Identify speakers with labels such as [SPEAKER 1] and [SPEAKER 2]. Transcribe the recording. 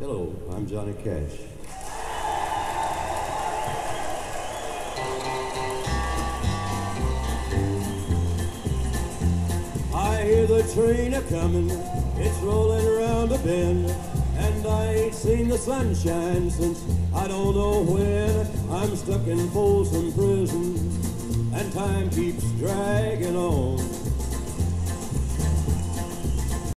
[SPEAKER 1] Hello, I'm Johnny Cash. I hear the train a comin', it's rolling around a bend, and I ain't seen the sunshine since I don't know when. I'm stuck in Folsom Prison, and time keeps dragging.